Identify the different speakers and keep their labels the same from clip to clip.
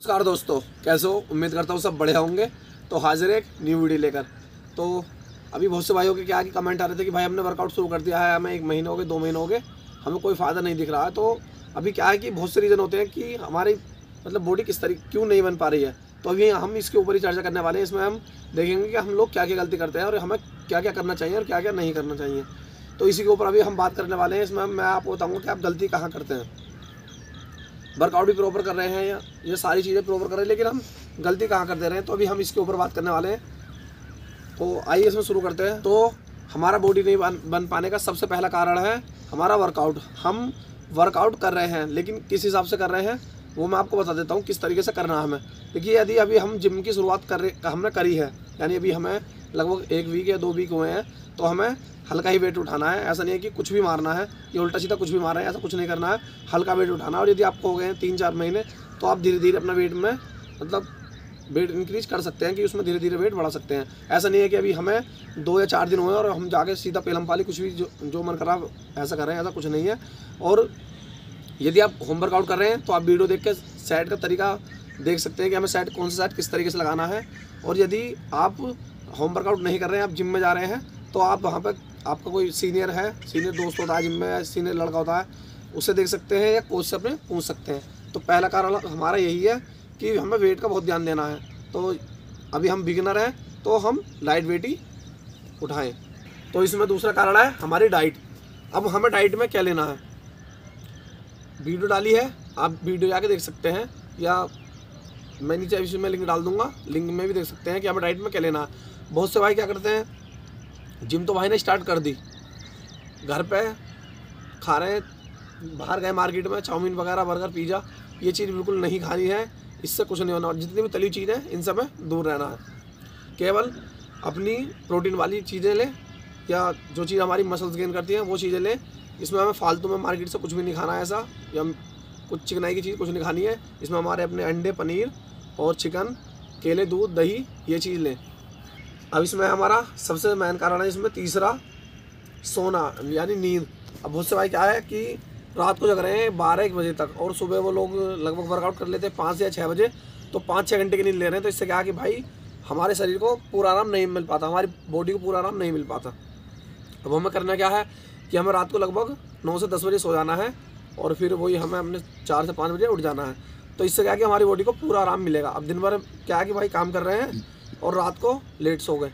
Speaker 1: नमस्कार दोस्तों, कैसे हो? उम्मीद करता हूँ सब बढ़िया होंगे। तो हाजिर एक न्यू वीडियो लेकर। तो अभी बहुत से भाइयों के क्या कि कमेंट आ रहे थे कि भाई हमने वर्कआउट शुरू कर दिया है, हमें एक महीने हो गए, दो महीने हो गए, हमें कोई फ़ायदा नहीं दिख रहा है। तो अभी क्या है कि बहुत से रीज़न होते हैं कि हमारी मतलब बॉडी किस तरीके, क्यों नहीं बन पा रही है? तो अभी हम इसके ऊपर ही चर्चा करने वाले हैं। इसमें हम देखेंगे कि हम लोग क्या क्या गलती करते हैं और हमें क्या क्या करना चाहिए और क्या क्या नहीं करना चाहिए। तो इसी के ऊपर अभी हम बात करने वाले हैं। इसमें मैं आपको बताऊँगा कि आप गलती कहाँ करते हैं। वर्कआउट भी प्रॉपर कर रहे हैं या ये सारी चीज़ें प्रॉपर कर रहे हैं, लेकिन हम गलती कहाँ कर दे रहे हैं? तो अभी हम इसके ऊपर बात करने वाले हैं। तो आइए इसमें शुरू करते हैं। तो हमारा बॉडी नहीं बन बन पाने का सबसे पहला कारण है हमारा वर्कआउट हम वर्कआउट कर रहे हैं, लेकिन किस हिसाब से कर रहे हैं, वो मैं आपको बता देता हूँ किस तरीके से करना है हमें। देखिए, यदि अभी हम जिम की शुरुआत कर रहे, हमने करी है, यानी अभी हमें लगभग एक वीक या दो वीक हुए हैं तो हमें हल्का ही वेट उठाना है। ऐसा नहीं है कि कुछ भी मारना है, या उल्टा सीधा कुछ भी मार रहे हैं, ऐसा कुछ नहीं करना है। हल्का वेट उठाना है और यदि आपको हो गए हैं तीन चार महीने तो आप धीरे धीरे अपना वेट में मतलब वेट इंक्रीज कर सकते हैं कि उसमें धीरे धीरे वेट बढ़ा सकते हैं। ऐसा नहीं है कि अभी हमें दो या चार दिन हुए और हम जाके सीधा पेलम पाली, कुछ भी जो जो मन करा ऐसा कर रहे हैं, ऐसा कुछ नहीं है। और यदि आप होम वर्कआउट कर रहे हैं तो आप वीडियो देख के सेट का तरीका देख सकते हैं कि हमें सेट कौन सा सेट किस तरीके से लगाना है। और यदि आप होम वर्कआउट नहीं कर रहे हैं, आप जिम में जा रहे हैं तो आप वहाँ पर आपका कोई सीनियर है सीनियर दोस्त होता है, जिम में सीनियर लड़का होता है, उसे देख सकते हैं या कोच से अपने पूछ सकते हैं। तो पहला कारण हमारा यही है कि हमें वेट का बहुत ध्यान देना है। तो अभी हम बिगिनर हैं तो हम लाइट वेट ही उठाएँ। तो इसमें दूसरा कारण है हमारी डाइट अब हमें डाइट में क्या लेना है? वीडियो डाली है, आप वीडियो जाके देख सकते हैं, या मैं नीचे इसमें लिंक डाल दूँगा लिंक में भी देख सकते हैं कि हमें डाइट में क्या लेना है। बहुत से भाई क्या करते हैं जिम तो भाई ने स्टार्ट कर दी। घर पे खा रहे हैं, बाहर गए मार्केट में, चाउमीन वगैरह, बर्गर, पिज़्ज़ा, ये चीज़ बिल्कुल नहीं खानी है, इससे कुछ नहीं होना। और जितनी भी तली चीज़ें इन सब में दूर रहना है। केवल अपनी प्रोटीन वाली चीज़ें लें, या जो चीज़ हमारी मसल्स गेन करती हैं, वो चीज़ें लें। इसमें हमें फालतू में मार्केट से कुछ भी नहीं खाना है ऐसा, या कुछ चिकनाई की चीज़ कुछ नहीं खानी है। इसमें हमारे अपने अंडे, पनीर और चिकन, केले, दूध, दही, ये चीज़ लें। अब इसमें हमारा सबसे मेन कारण है इसमें तीसरा सोना, यानी नींद। अब बहुत से भाई क्या है कि रात को जग रहे हैं बारह एक बजे तक और सुबह वो लोग लगभग वर्कआउट कर लेते हैं पाँच या छः बजे तो पाँच छः घंटे की नींद ले रहे हैं तो इससे क्या कि भाई हमारे शरीर को पूरा आराम नहीं मिल पाता, हमारी बॉडी को पूरा आराम नहीं मिल पाता। अब हमें करना क्या है कि हमें रात को लगभग नौ से दस बजे सो जाना है और फिर वही हमें अपने चार से पाँच बजे उठ जाना है। तो इससे क्या कि हमारी बॉडी को पूरा आराम मिलेगा। अब दिन भर क्या है कि भाई काम कर रहे हैं और रात को लेट सो गए।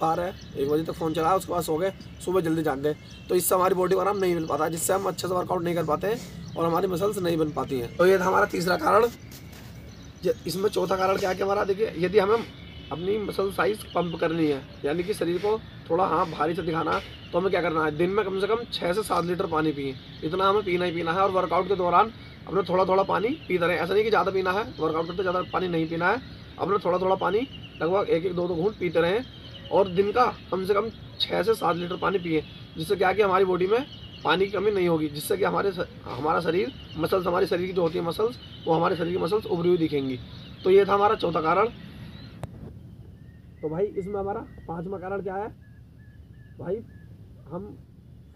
Speaker 1: बारह, एक बजे तक फ़ोन चलाया, उसके बाद सो गए। सुबह जल्दी जाग गए। तो इससे हमारी बॉडी को आराम नहीं मिल पाता, जिससे हम अच्छे से वर्कआउट नहीं कर पाते हैं और हमारी मसल्स नहीं बन पाती हैं। तो ये था हमारा तीसरा कारण। इसमें चौथा कारण क्या है हमारा देखिए, यदि हमें अपनी मसल साइज़ पंप करनी है, यानी कि शरीर को थोड़ा हाँ भारी से दिखाना तो हमें क्या करना है? दिन में कम से कम छः से सात लीटर पानी पिए। इतना हमें पीना ही पीना है और वर्कआउट के दौरान अपने थोड़ा थोड़ा पानी पीते रहें। ऐसा नहीं कि ज़्यादा पीना है वर्कआउट करते ज़्यादा पानी नहीं पीना है। अपने थोड़ा थोड़ा पानी लगभग एक एक दो दो घूट पीते रहें और दिन का कम से कम छः से सात लीटर पानी पिए, जिससे क्या कि हमारी बॉडी में पानी की कमी नहीं होगी, जिससे कि हमारे हमारा शरीर मसल्स हमारे शरीर की जो होती है मसल्स वो हमारे शरीर की मसल्स उभरी हुई दिखेंगी। तो ये था हमारा चौथा कारण। तो भाई, इसमें हमारा पांचवा कारण क्या है? भाई, हम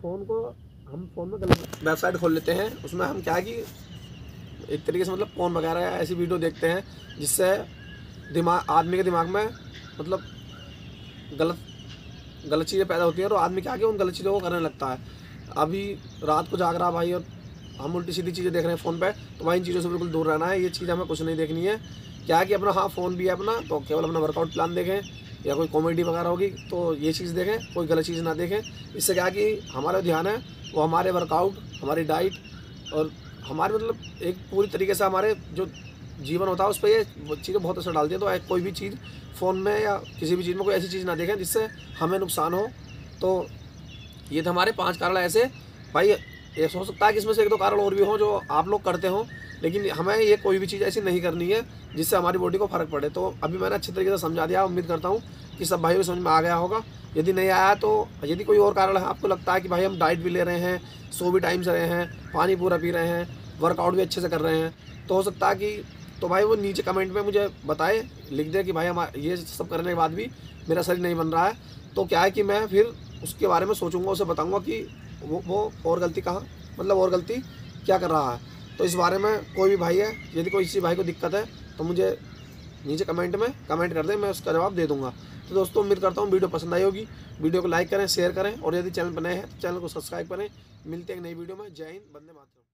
Speaker 1: फ़ोन को, हम फ़ोन में गलत वेबसाइट खोल लेते हैं, उसमें हम क्या है कि एक तरीके से मतलब फ़ोन वगैरह ऐसी वीडियो देखते हैं, जिससे दिमाग, आदमी के दिमाग में मतलब गलत गलत चीज़ें पैदा होती हैं और आदमी क्या कि उन गलत चीज़ों को करने लगता है। अभी रात को जाग रहा भाई और हम उल्टी सीधी चीज़ें देख रहे हैं फ़ोन पे तो भाई इन चीज़ों से बिल्कुल दूर रहना है, ये चीज़ हमें कुछ नहीं देखनी है। क्या है कि अपना हाँ फ़ोन भी है अपना तो केवल अपना वर्कआउट प्लान देखें या कोई कॉमेडी वगैरह होगी तो ये चीज़ देखें, कोई गलत चीज़ ना देखें। इससे क्या कि हमारा ध्यान है, वो हमारे वर्कआउट हमारी डाइट और हमारे मतलब एक पूरी तरीके से हमारे जो जीवन होता है, उस पर ये चीज़ें बहुत असर डालती हैं। तो कोई भी चीज़ फ़ोन में या किसी भी चीज़ में कोई ऐसी चीज़ ना देखें जिससे हमें नुकसान हो। तो ये थे हमारे पाँच कारण ऐसे। भाई, ये हो सकता है कि इसमें से एक दो कारण और भी हों जो आप लोग करते हों, लेकिन हमें ये कोई भी चीज़ ऐसी नहीं करनी है जिससे हमारी बॉडी को फ़र्क पड़े। तो अभी मैंने अच्छे तरीके से समझा दिया, उम्मीद करता हूँ कि सब भाइयों को समझ में आ गया होगा। यदि नहीं आया तो यदि कोई और कारण है, आपको लगता है कि भाई हम डाइट भी ले रहे हैं, सो भी टाइम से रहे हैं, पानी पूरा पी रहे हैं वर्कआउट भी अच्छे से कर रहे हैं तो हो सकता है कि तो भाई वो नीचे कमेंट में मुझे बताए, लिख दे कि भाई हम ये सब करने के बाद भी मेरा शरीर नहीं बन रहा है। तो क्या है कि मैं फिर उसके बारे में सोचूँगा, उसे बताऊँगा कि वो वो और गलती कहाँ मतलब और गलती क्या कर रहा है। तो इस बारे में कोई भी भाई है, यदि कोई किसी भाई को दिक्कत है तो मुझे नीचे कमेंट में कमेंट कर दें, मैं उसका जवाब दे दूँगा। तो दोस्तों, उम्मीद करता हूँ वीडियो पसंद आई होगी। वीडियो को लाइक करें शेयर करें, और यदि चैनल पर नए हैं तो चैनल को सब्सक्राइब करें। मिलते हैं नई वीडियो में। जय हिंद बंदे मातरम।